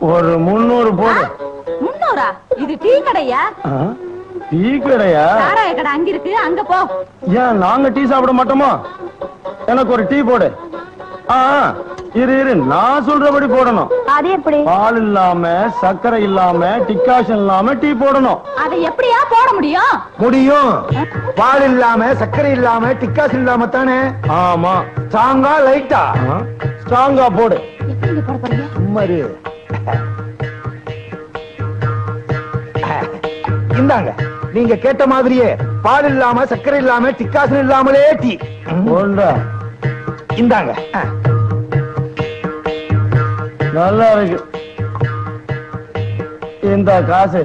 ஒரு முந்நூறு போடு. முன்னூறா இது டீ கடையா? டீ கடையா? சாராய கடை அங்க இருக்கு அங்க போ. ஏன் நாங்க டீ சாப்பிட மாட்டோமா? எனக்கு ஒரு டீ போடு. ஆ, இரு இரு நான் சொல்றபடி போடணும். அது எப்படி? பால் இல்லாம சர்க்கரை இல்லாம டிக்காஷன் இல்லாம டீ போடணும். அதை எப்படியா போட முடியும்? முடியும். பால் இல்லாம சர்க்கரை இல்லாம டிக்காஸ் இல்லாம தானே? ஆமா. ஸ்ட்ராங்கா லைட்டா. ஸ்ட்ராங்கா போடு. சும்மாரு. இந்தாங்க. நீங்க கேட்ட மாதிரியே பால் இல்லாம சர்க்கரை இல்லாம டிக்காசன் இல்லாமலே டீ. போண்டா இந்தாங்க. நல்லா இருக்கு. இந்த காசு.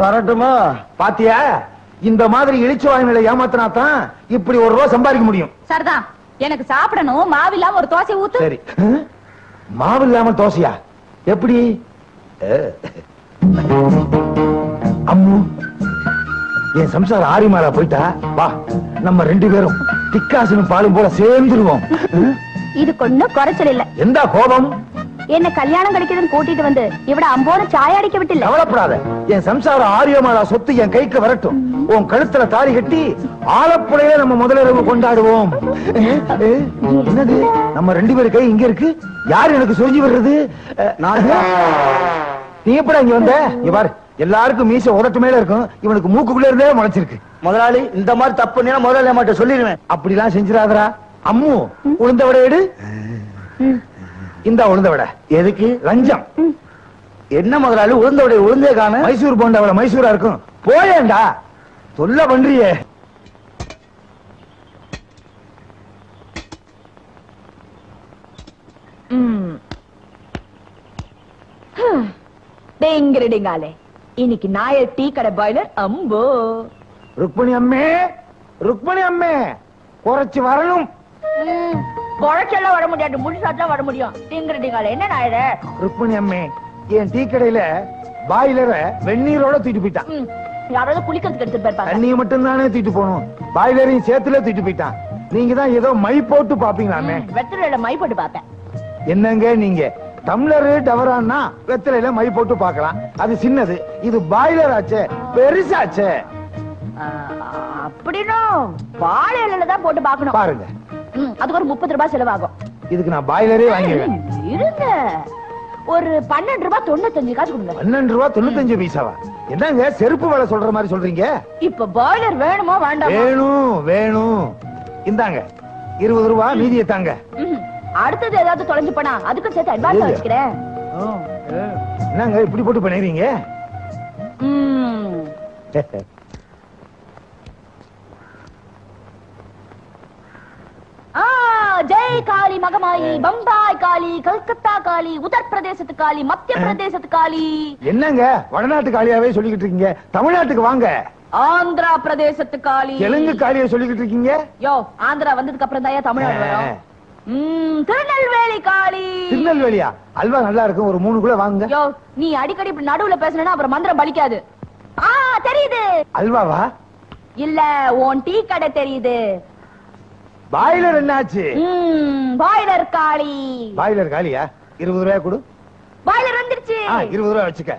வரட்டுமா? பாத்தியா? இந்த மாதிரி இழிச்சு வாயில ஏமாத்தினா தான் இப்படி ஒரு ரூபா சம்பாதிக்க முடியும். சரிதான் எனக்கு சாப்பிடணும். மாவில்லாம ஒரு தோசை ஊத்து. சரி? மாவு இல்லாம தோசையா? எப்படி. அம்மு என் சம்சாரம் ஆரிமாலா போயிட்டா? வா நம்ம ரெண்டு பேரும் டிக்காசனும் பாலும் போல சேர்ந்துருவோம்? இதுக்கு ஒண்ணும் குறைச்சல் இல்ல எந்த கோபம்? என்ன கல்யாணம் கிடைக்குதுன்னு கூட்டிட்டு வந்து இவட அம்போன சாய அடிக்க விட்டில்ல? கவலைப்படாத. என் சம்சாரம் ஆரியமாலா சொத்து என் கைக்கு வரட்டும். உன் கழுத்துல தாலி கட்டி ஆலப்புழையில நம்ம முதலிரவு கொண்டாடுவோம். என்னது? நம்ம ரெண்டு பேரு கை இங்க இருக்கு. யாரு எனக்கு சொரிஞ்சு அஹ், நான் நீ எப்படா இங்க வந்த? இங்க பாரு. எல்லாருக்கும் மீச உதட்டு மேல இருக்கும். இவனுக்கு மூக்குக்குள்ள இருந்தே முளைச்சிருக்கு. முதலாளி இந்த மாதிரி தப்பு நீ முதலாளி மாட்ட சொல்லிடுவேன். அப்படிலாம் செஞ்சிடாதடா. அம்மு உளுந்த விட எடு. இந்த உளுந்த விட. எதுக்கு? லஞ்சம். என்ன முதலாளி? உளுந்தோடைய உளுந்தே காண. மைசூர் போண்டா மைசூரா இருக்கும். போயேண்டா. தொல்லை பண்றியே. டேங்கிரிடிங்காலே. இன்னைக்கு நாயர் டீ கடை பாய்லர் அம்போ. ருக்மணி அம்மே ருக்மணி அம்மே குறைச்சு வரணும். குழைச்செல்லாம் வர முடியாது முழுசாத்தான் வர முடியும். டீங்கிரிடிங்காலே என்ன நாயர ருக்மணி அம்மே என் டீ கடையில பாய்லர வெந்நீரோட தூக்கிட்டு போயிட்டான். யாராவது குளிக்கிறதுக்கு எடுத்துட்டு போயிருப்பாங்க. தண்ணியை மட்டும் தானே தூக்கிட்டு போகணும். பாய்லரையும் சேர்த்துல தூக்கிட்டு போயிட்டான். நீங்க தான் ஏதோ மை போட்டு பாப்பீங்களாமே வெத்தலையில மை போட்டு பார்த்தேன் என்னங்க நீங்க? டம்ளரு டவரான்னா வெத்தலையில மை போட்டு பார்க்கலாம் அது சின்னது. இது பாய்லர் ஆச்சே பெருசாச்சே. அப்படின்னா இலையில தான் போட்டு பார்க்கணும் பாருங்க. அதுக்கு ஒரு முப்பது ரூபாய் செலவாகும். இதுக்கு நான் பாய்லரே வாங்கிடுவேன். இருங்க. ஒரு பன்னெண்டு ரூபாய் தொண்ணூத்தஞ்சு காசு கொடுங்க. பன்னெண்டு ரூபா தொண்ணூத்தஞ்சு பைசாவா? என்னங்க செருப்பு வேலை சொல்ற மாதிரி சொல்றீங்க? இப்ப பாய்லர் வேணுமா வேண்டாமா? வேணும் வேணும். இந்தாங்க இருபது ரூபா மீதியை தாங்க. அடுத்தது ஏதாவது தொலைஞ்சு போனா அதுக்கும் சேர்த்து அட்வான்ஸ்? வச்சுக்கிறேன். என்னங்க இப்படி போட்டு பண்ணிடுறீங்க ம், ஆ, காளி மகமாயி பம்பாய் காளி கல்கத்தா காளி உத்தரப்பிரதேசத்து காளி மத்திய பிரதேசத்து காளி என்னங்க? வடநாட்டு காளியாவே சொல்லிக்கிட்டு இருக்கீங்க. தமிழ்நாட்டுக்கு வாங்க. ஆந்திரா பிரதேசத்து காளி தெலுங்கு காளியை சொல்லிக்கிட்டு இருக்கீங்க? யோ ஆந்திரா வந்ததுக்கு அப்புறம் தான் தமிழ்நாடு வரும்? திருநெல்வேலி காளி திருநெல்வேலியா? அல்வா நல்லா இருக்கும். ஒரு மூணு கூட வாங்க யோ நீ அடிக்கடி இப்படி நடுவுல பேசுனா அப்புறம் மந்திரம் பலிக்காது. ஆ தெரியுது. அல்வாவா? இல்ல உன் டீ கடை தெரியுது. பாய்லர் என்னாச்சு? பாய்லர் காளி பாய்லர் காலியா? இருபது ரூபாய் கொடு. பாய்லர் வந்துருச்சு. இருபது ரூபாய் வச்சுக்க.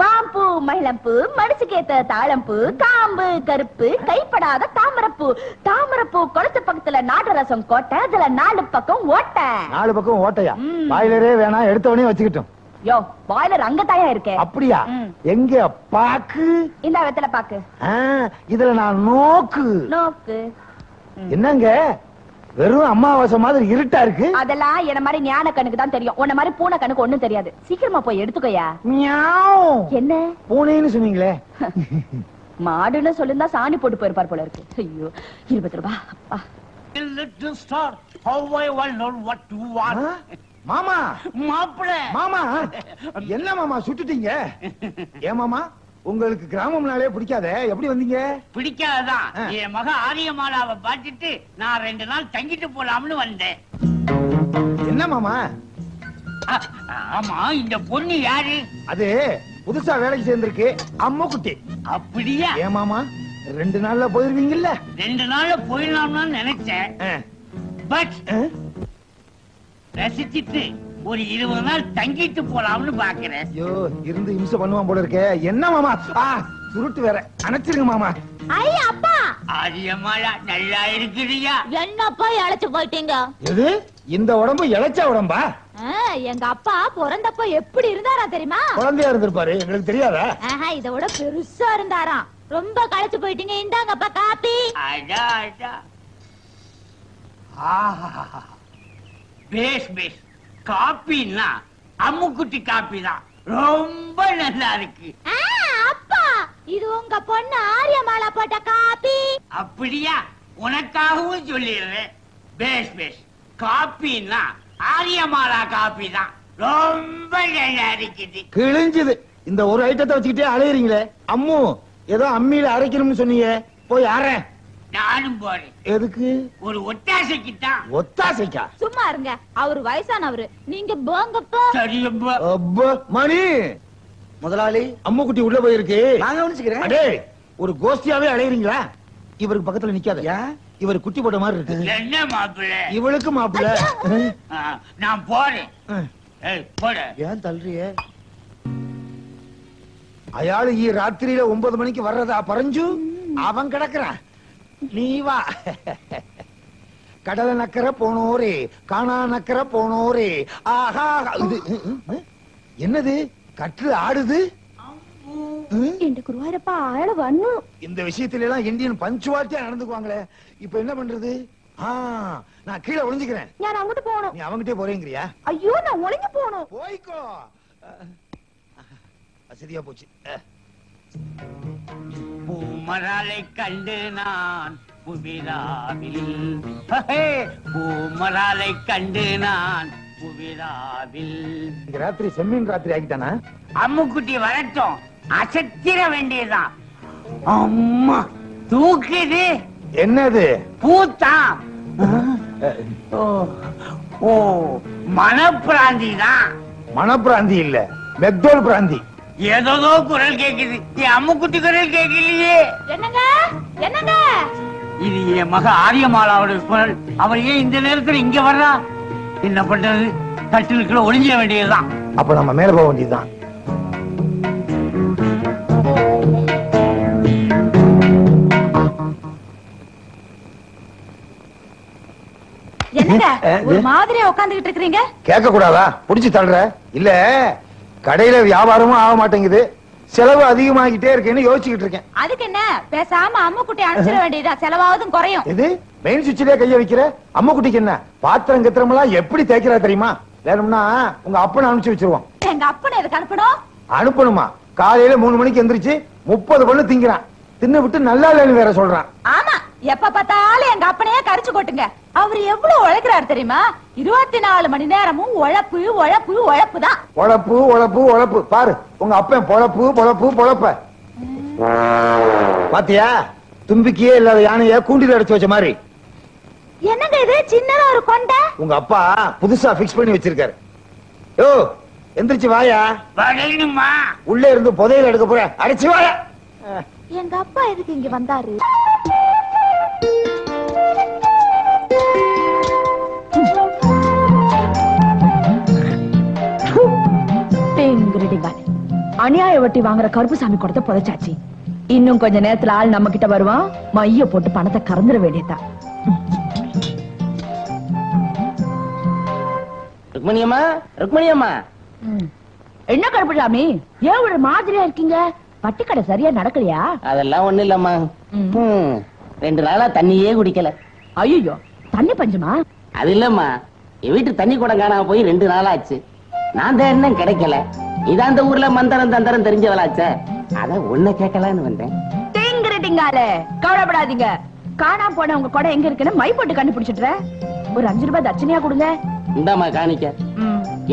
மாம்பூ மயிலம்பூ மனசுக்கேத்த தாழம்பூ காம்பு கருப்பு கைப்படாத தாமரப்பூ. தாமரப்பூ குளத்து பக்கத்துல நாட்டு ரசம் கோட்டை அதுல நாலு பக்கம் ஓட்டை. நாலு பக்கம் ஓட்டையா. பாய்லரே வேணாம் எடுத்தவனே வச்சுக்கிட்டோம். யோ பாய்லர் அங்க தாயா இருக்கே. அப்படியா. எங்க பாக்கு? இந்த வெத்தல பாக்கு. இதுல நான் நோக்கு. நோக்கு. என்னங்க? வெறும் அமாவாசை மாதிரி இருட்டா இருக்கு? அதெல்லாம் என்ன மாதிரி ஞான கண்ணுக்கு தான் தெரியும். உன்ன மாதிரி பூனை கண்ணுக்கு ஒண்ணும் தெரியாது. சீக்கிரமா போய் எடுத்துக்கோயா. மியாவ். என்ன? பூனைன்னு சொன்னீங்களே. மாடுன்னு சொல்லிருந்தா சாணி போட்டு போயிருப்பார் போல இருக்கு. ஐயோ இருபது ரூபாய் அப்பா. மாமா! மாப்பிள! மாமா! என்ன மாமா சுட்டுட்டீங்க? ஏன் மாமா உங்களுக்கு கிராமம்னாலே பிடிக்காதே? எப்படி வந்தீங்க? பிடிக்காததான் ஆ. என் மக ஆரியமாலாவை பார்த்துட்டு நான் ரெண்டு நாள் தங்கிட்டு போலாம்னு வந்தேன். என்ன மாமா? ஆமா இந்த பொண்ணு யாரு? அது புதுசா வேலைக்கு சேர்ந்திருக்கு அம்மா குட்டி அப்படியா? ஏன் மாமா ரெண்டு நாள்ல போயிருவீங்கல்ல? ரெண்டு நாள்ல போயிடலாம்னு நினைச்சேன். பட்? ரசிச்சிட்டு ஒரு இருபது நாள் தங்கிட்டு போலாம்னு பாக்குறேன். ஐயோ இருந்து இம்சை பண்ணுவான் போல இருக்கே. என்ன மாமா? ஆ சுருட்டு வேற. அணைச்சிருங்க மாமா. ஐய அப்பா! ஆரியம்மாளா நல்லா இருக்கிறியா என்னப்பா இழைச்சு போயிட்டீங்க? எது? இந்த உடம்பு இளைச்ச உடம்பா? எங்க அப்பா பிறந்தப்ப எப்படி இருந்தாரா தெரியுமா? குழந்தையா இருந்திருப்பாரு. எங்களுக்கு தெரியாதா? ஆஹா இத விட பெருசா இருந்தாராம். ரொம்ப களைச்சு போயிட்டீங்க. இந்தாங்கப்பா காப்பி. அடா அடா. ஆஹா. பேஸ் பேஸ் காப்பின்னா அம்முக்குட்டி காப்பி தான். ரொம்ப நல்லா இருக்கு. ஆ, அப்பா. இது உங்க பொண்ணு ஆரியமாலா போட்ட காப்பி அப்படியா? உனக்காகவும் சொல்லிடுறேன். பேஸ் பேஸ் காப்பின்னா ஆரியமாலா காப்பி தான். ரொம்ப நல்லா இருக்குது. கிழிஞ்சுது. இந்த ஒரு ஐட்டத்தை வச்சுக்கிட்டே அலையறீங்களே. அம்மு ஏதோ அம்மியில அரைக்கணும்னு சொன்னீங்க. போய் அறேன் நானும் போறேன். எதுக்கு? ஒரு ஒட்டாசைக்கு தான் ஒத்தாசைக்கா? சும்மா இருங்க. அவரு வயசானவரு. நீங்க போங்கப்பா. சரியப்பா. அப்பா, மணி! முதலாளி. அம்மு குட்டி உள்ள போயிருக்கு. நான் கவனிச்சுக்கிறேன். அடே ஒரு கோஷ்டியாவே அலையறீங்களா? இவருக்கு பக்கத்துல நிக்காத. ஏன்? இவர் குட்டி போட்ட மாதிரி இருக்கு. என்ன மாப்பிள்ள? இவளுக்கு மாப்பிள்ள. நான் போறேன். ஏன் தள்ளுறியே? அயாளு ஈ ராத்திரியில ஒன்பது மணிக்கு வர்றதா பறஞ்சு அவன் கிடக்குறான். நீ வா கடலை நக்கர போனோரே காணா நக்கர போனோரே. ஆஹா. இது என்னது? கற்று ஆடுது? இந்த விஷயத்துல எல்லாம் இந்தியன் பஞ்சுவாட்டியா நடந்துக்குவாங்களே. இப்ப என்ன பண்றது? நான் கீழே ஒளிஞ்சுக்கிறேன். நான் அங்கிட்டு போகணும். நீ அவங்கிட்டே போறேங்கிறியா? ஐயோ நான் ஒளிஞ்சு போகணும். போய்க்கோ. வசதியா போச்சு. பூமராலை கண்டு நான் புவிராவில் பூமராலை கண்டு நான் புவிராவில் ராத்திரி செம்மீன் ராத்திரி ஆகிட்டானா? அம்முக்குட்டி வரட்டும். அசத்திர வேண்டியதுதான். அம்மா தூக்குது என்னது? பூத்தான் ஓ மனப்பிராந்தி தான் மணப்பிராந்தி இல்ல மெக்டோல் பிராந்தி. ஏதோ குரல் கேக்குது. என் அம்முக்குட்டி குரல் கேட்கலையே என்னங்க? என்னங்க? இது என் மக ஆரியமாலாவோட குரல். அவர் ஏன் இந்த நேரத்துல இங்க வர்றா? என்ன பண்றது? கட்டிலுக்குள்ள ஒளிஞ்சிட வேண்டியதுதான். அப்ப நம்ம மேல போக வேண்டியதுதான். என்னங்க? ஒரு? மாதிரியா உட்காந்துக்கிட்டு இருக்கீங்க கேட்க கூடாதா புடிச்சு தள்ளுற? இல்ல. கடையில வியாபாரமும் ஆக மாட்டேங்குது. செலவு அதிகமாகிட்டே இருக்கேன்னு யோசிச்சுக்கிட்டு இருக்கேன். அதுக்கு என்ன? பேசாம அம்மா குட்டி அனுப்பிச்சிட வேண்டியதா செலவாவதும் குறையும். இது மெயின் சுவிட்சிலே கைய வைக்கிற? அம்மா குட்டிக்கு என்ன? பாத்திரம் கித்திரம் எல்லாம் எப்படி தேய்க்கிறா தெரியுமா? வேணும்னா உங்க அப்பனை அனுப்பிச்சு வச்சிருவோம். எங்க அப்பனை எதுக்கு அனுப்பணும்? அனுப்பணுமா? காலையில மூணு மணிக்கு எந்திரிச்சு முப்பது பல்லு திங்கிறான். தின்னு விட்டு நல்லா இல்லைன்னு வேற சொல்றான். ஆமா. எப்ப பார்த்தாலும் எங்க அப்பனையே கரிச்சு கொட்டுங்க. அவர் எவ்வளவு உழைக்கிறாரு தெரியுமா? இருபத்தி நாலு மணி நேரமும் உழைப்பு உழைப்பு உழைப்பு தான் உழப்பு உழப்பு உழப்பு. பாரு உங்க அப்பன் பொழப்பு பொழப்பு பொழப்ப. பாத்தியா? தும்பிக்கையே இல்லாத யானைய கூண்டில அடைச்சு வச்ச மாதிரி. என்னங்க இது? சின்னதா ஒரு கொண்டை? உங்க அப்பா புதுசா பிக்ஸ் பண்ணி வச்சிருக்காரு. யோ எந்திரிச்சு வாயா. வரணுமா உள்ளே இருந்து புதையல் எடுக்க போற. அடைச்சு வாயா. எங்க அப்பா எதுக்கு இங்க வந்தாரு? அநியாய வட்டி வாங்குற கருப்புசாமி கொடுத்த புதைச்சாச்சு. இன்னும் கொஞ்ச நேரத்துல ஆள் நம்ம கிட்ட வருவான். மைய போட்டு பணத்தை கறந்துட வேண்டியதுதான். ருக்மணியம்மா ருக்மணியம்மா. என்ன கருப்புசாமி? ஏன் ஒரு மாதிரியா இருக்கீங்க? வட்டி கடை சரியா நடக்கலையா? அதெல்லாம் ஒண்ணு இல்லம்மா ரெண்டு நாளா தண்ணியே குடிக்கல. ஐயோ தண்ணி பஞ்சமா? அது இல்லம்மா. என் வீட்டு தண்ணி கூட காணாம போய் ரெண்டு நாளாச்சு. நான் தேடினேன் கிடைக்கல. இதான் அந்த ஊர்ல மந்திரம் தந்திரம் தெரிஞ்சவளாச்சே. அத உன்னை கேட்கலான்னு வந்தேன். டிங்கிறடிங்காலே கவலைப்படாதீங்க. காணாம போன உங்க கொடை எங்க இருக்குன்னு மை போட்டு கண்டுபிடிச்சிடுறேன் ஒரு அஞ்சு ரூபாய் தட்சணையா கொடுங்க. இந்தாம்மா காணிக்க.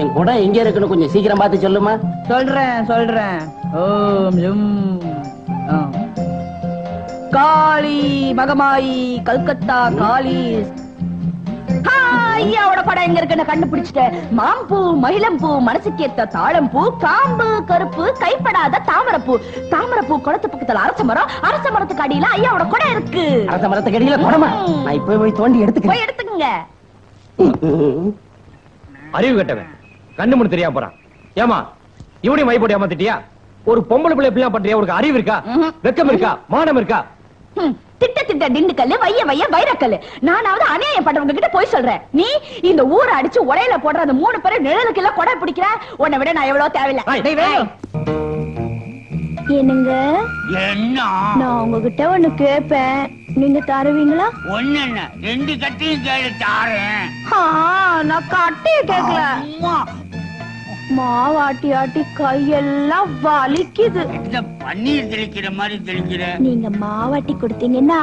என் குடம் எங்க இருக்குன்னு கொஞ்சம் சீக்கிரம் பார்த்து சொல்லுமா. சொல்றேன் சொல்றேன். ஓம் ஜும் ஆ. காளி மகமாயி கல்கத்தா காளி. ஐயாவோட படம் எங்க இருக்குன்னு கண்டுபிடிச்சிட்டேன் மாம்பூ மகிழம்பூ மனசுக்கு ஏத்த தாழம்பூ காம்பு கருப்பு கைப்படாத தாமரைப்பூ. தாமரைப்பூ குளத்து பக்கத்துல அரச மரம் அரச மரத்துக்கு அடியில ஐயாவோட குடம் இருக்கு. அரச மரத்துக்கு அடியில குடமா நான் இப்ப போய் தோண்டி எடுத்துக்கிறேன். போய் எடுத்துக்கங்க. அறிவு கட்டவன். கண்ணு முன்னு தெரியாம போறான். ஏமா இவனையும் மை போட்டு ஏமாத்திட்டியா? ஒரு பொம்பளை பிள்ளை பிள்ளை பண்றியா? உனக்கு அறிவு இருக்கா. வெக்கம் இருக்கா? மானம் இருக்கா? திட்ட திட்ட திண்டுக்கல்லு வைய வைய வைரக்கல்லு. நானாவது அநியாயம் பண்றவங்க கிட்ட போய் சொல்றேன். நீ இந்த ஊரை அடிச்சு உடையில போடுற அந்த மூணு பேரும் நிழலுக்கு எல்லாம் கொடை பிடிக்கிற? உன்னை விட நான் எவ்வளவு தேவையில்லை. என்னங்க? என்ன? நான் உங்ககிட்ட ஒண்ணு கேட்பேன் நீங்க தருவீங்களா? ஒண்ணு என்ன ரெண்டு கட்டையும் கேளு தாரேன். ஆ, நான் கட்டிய கேக்கல. அம்மா மாவாட்டி ஆட்டி கையெல்லாம் வலிக்குது. பன்னீர் தெளிக்கிற மாதிரி தெளிக்கிற? நீங்க மாவாட்டி கொடுத்தீங்கன்னா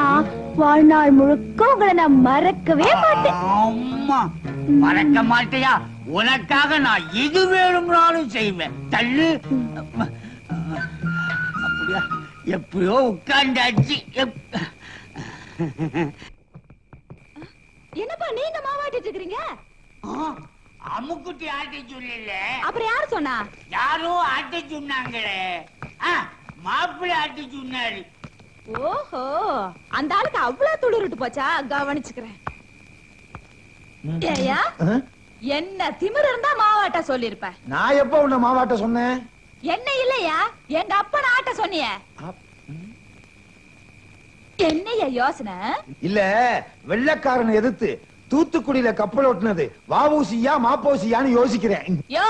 வாழ்நாள் முழுக்க உங்களை நான் மறக்கவே மாட்டேன். அம்மா மறக்க மாட்டியா? உனக்காக நான் எது வேணும்னாலும் செய்வேன். தள்ளு. அப்படியா? எப்படியோ உட்கார்ந்தாச்சு. என்னப்பா நீங்க மாவாட்டிட்டு இருக்கீங்க ஆ, அம்முக்குட்டி ஆட்ட சொல்லல அப்புறம் யார் சொன்னா? யாரோ ஆட்ட சொன்னாங்களே. மாப்பிள்ளை ஆட்ட சொன்னாரு. ஓஹோ அந்த ஆளுக்கு அவ்வளவு துளிருட்டு போச்சா? கவனிச்சுக்கிறேன்? என்ன திமிரு இருந்தா மாவாட்ட சொல்லிருப்ப? நான் எப்ப உன்னை மாவாட்ட சொன்னேன்? என்ன இல்லையா? எங்க அப்பன ஆட்ட சொன்னிய? என்னையா யோசனை? இல்ல வெள்ளக்காரனை எதிர்த்து தூத்துக்குடியில கப்பல் ஓட்டுனது வாவூசியா மாப்போசியான்னு யோசிக்கிறேன். யோ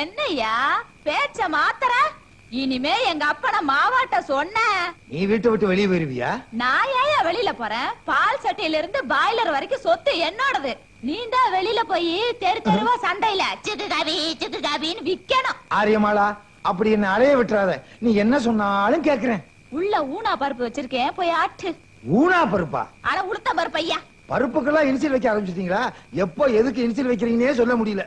என்னையா? பேச்ச மாத்தற? இனிமே எங்க அப்பன மாவாட்ட சொன்ன. நீ வீட்டை விட்டு வெளியே போயிருவியா? நான் ஏயா வெளியில போறேன்? பால் சட்டியில இருந்து பாய்லர் வரைக்கும் சொத்து என்னோடது. நீ தான் வெளியில போய் தெரு தெருவா சண்டையில. சிக்கு காபி சிக்கு காபின்னு விக்கணும். ஆரியமாளா அப்படி என்ன அலைய விட்டுறாத. நீ என்ன சொன்னாலும் கேக்குறேன். உள்ள ஊனா பருப்பு வச்சிருக்கேன் போய் ஆட்டு. ஊனா பருப்பா? ஆனா உளுத்த பருப்பு ஐயா. பருப்புக்கெல்லாம் இனிச்சில் வைக்க ஆரம்பிச்சிட்டீங்களா? எப்போ எதுக்கு இனிச்சில் வைக்கிறீங்கன்னே சொல்ல முடியல.